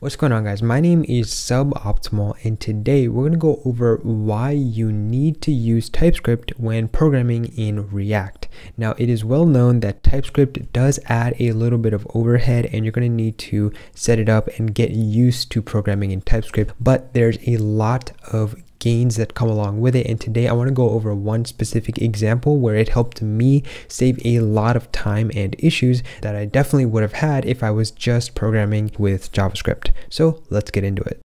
What's going on guys? My name is Suboptimal and today we're going to go over why you need to use TypeScript when programming in React. Now it is well known that TypeScript does add a little bit of overhead and you're going to need to set it up and get used to programming in TypeScript but there's a lot of gains that come along with it. And today I want to go over one specific example where it helped me save a lot of time and issues that I definitely would have had if I was just programming with JavaScript. So let's get into it.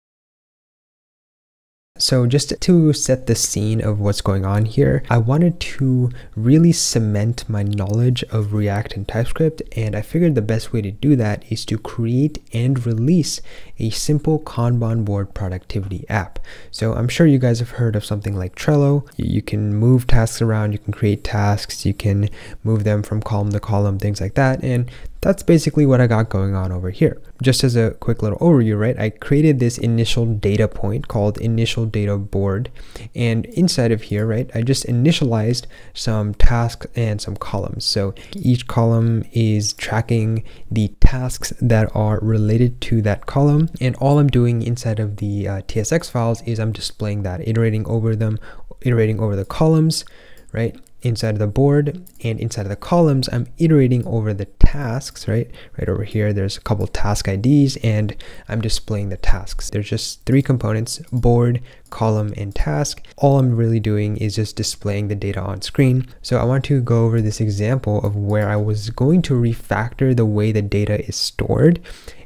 So just to set the scene of what's going on here, I wanted to really cement my knowledge of React and TypeScript and I figured the best way to do that is to create and release a simple Kanban board productivity app. So I'm sure you guys have heard of something like Trello. You can move tasks around, you can create tasks, you can move them from column to column, things like that. And that's basically what I got going on over here. Just as a quick little overview, right? I created this initial data point called initial data board. And inside of here, right, I just initialized some tasks and some columns. So each column is tracking the tasks that are related to that column. And all I'm doing inside of the uh, TSX files is I'm displaying that, iterating over them, iterating over the columns, right? Inside of the board and inside of the columns, I'm iterating over the tasks, right? Right over here, there's a couple task IDs and I'm displaying the tasks. There's just three components, board, column, and task. All I'm really doing is just displaying the data on screen. So I want to go over this example of where I was going to refactor the way the data is stored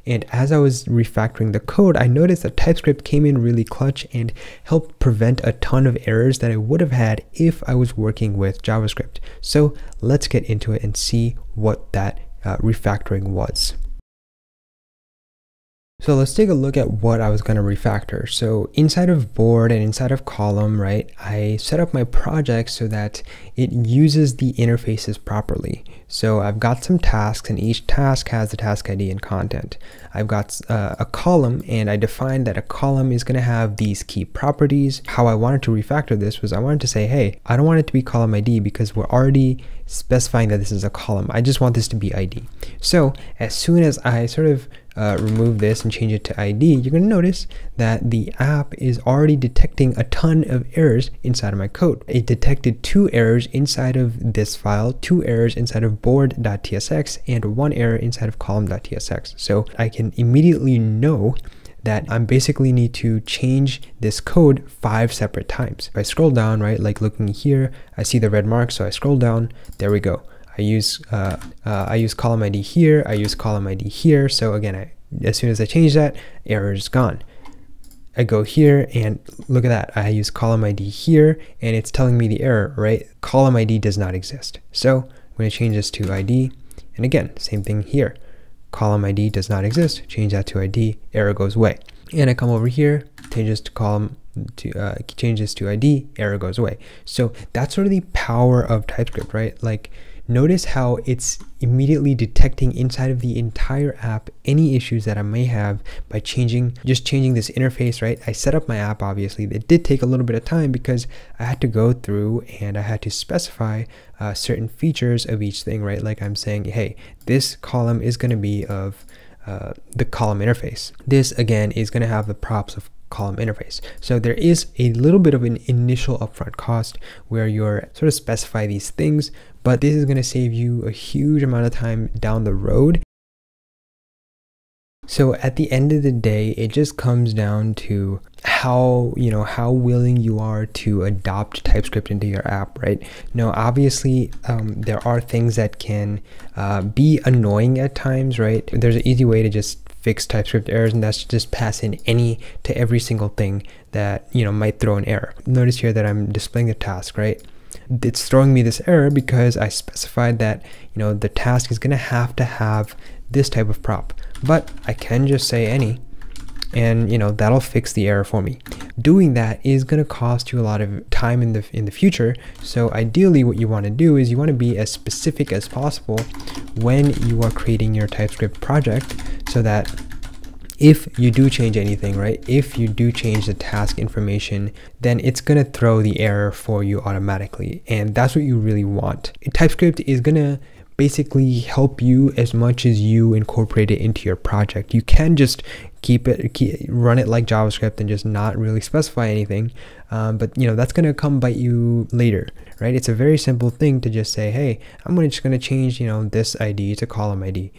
and as I was refactoring the code, I noticed that TypeScript came in really clutch and helped prevent a ton of errors that I would have had if I was working with JavaScript. So let's get into it and see what that uh, refactoring was. So let's take a look at what I was going to refactor. So inside of board and inside of column, right, I set up my project so that it uses the interfaces properly. So I've got some tasks and each task has the task ID and content. I've got uh, a column and I defined that a column is going to have these key properties. How I wanted to refactor this was I wanted to say, hey, I don't want it to be column ID because we're already specifying that this is a column. I just want this to be ID. So as soon as I sort of uh, remove this and change it to ID, you're going to notice that the app is already detecting a ton of errors inside of my code. It detected two errors inside of this file, two errors inside of board.tsx, and one error inside of column.tsx. So I can immediately know that I basically need to change this code five separate times. If I scroll down, right, like looking here, I see the red mark, so I scroll down, there we go. I use uh, uh, I use column ID here, I use column ID here. So again, I, as soon as I change that, error is gone. I go here and look at that. I use column ID here and it's telling me the error, right? Column ID does not exist. So I'm going to change this to ID. And again, same thing here column ID does not exist, change that to ID, error goes away. And I come over here, change this to column to uh, change this to ID, error goes away. So that's sort of the power of TypeScript, right? Like Notice how it's immediately detecting inside of the entire app any issues that I may have by changing, just changing this interface, right? I set up my app, obviously. It did take a little bit of time because I had to go through and I had to specify uh, certain features of each thing, right? Like I'm saying, hey, this column is going to be of uh, the column interface. This again is going to have the props of column interface. So there is a little bit of an initial upfront cost where you're sort of specify these things, but this is going to save you a huge amount of time down the road. So at the end of the day, it just comes down to how, you know, how willing you are to adopt TypeScript into your app, right? Now, obviously, um, there are things that can uh, be annoying at times, right? There's an easy way to just fix TypeScript errors, and that's just pass in any to every single thing that you know might throw an error. Notice here that I'm displaying the task, right? It's throwing me this error because I specified that you know the task is gonna have to have this type of prop, but I can just say any, and you know that'll fix the error for me. Doing that is going to cost you a lot of time in the in the future. So ideally what you want to do is you want to be as specific as possible when you are creating your TypeScript project so that if you do change anything, right? If you do change the task information, then it's to throw the error for you automatically. And that's what you really want. TypeScript is to basically help you as much as you incorporate it into your project. You can just keep it keep, run it like javascript and just not really specify anything um, but you know that's to come bite you later right it's a very simple thing to just say hey i'm just going to change you know this id to column id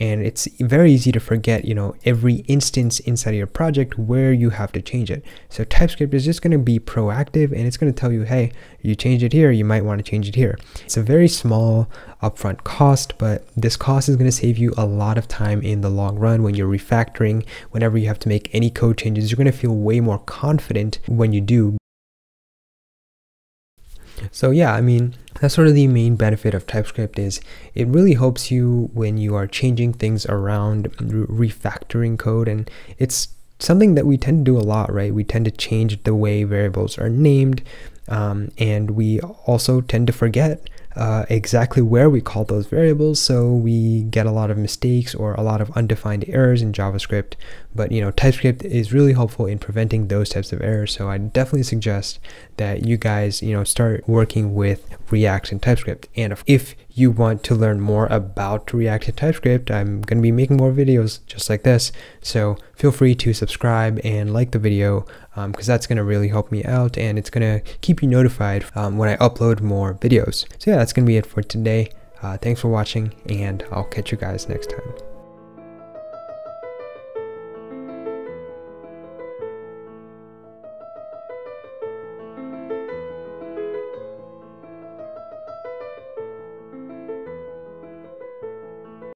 and it's very easy to forget you know every instance inside of your project where you have to change it. So typescript is just going to be proactive and it's going to tell you hey you change it here you might want to change it here. It's a very small upfront cost but this cost is going to save you a lot of time in the long run when you're refactoring. Whenever you have to make any code changes you're going to feel way more confident when you do so yeah, I mean, that's sort of the main benefit of TypeScript is it really helps you when you are changing things around, refactoring code, and it's something that we tend to do a lot, right? We tend to change the way variables are named, um, and we also tend to forget uh, exactly where we call those variables. So we get a lot of mistakes or a lot of undefined errors in javascript. But you know typescript is really helpful in preventing those types of errors. So i definitely suggest that you guys you know start working with react and typescript. And if you want to learn more about react and typescript i'm going to be making more videos just like this. So feel free to subscribe and like the video because um, that's going to really help me out and it's going to keep you notified um, when i upload more videos. So yeah that's going to be it for today. Uh, thanks for watching and i'll catch you guys next time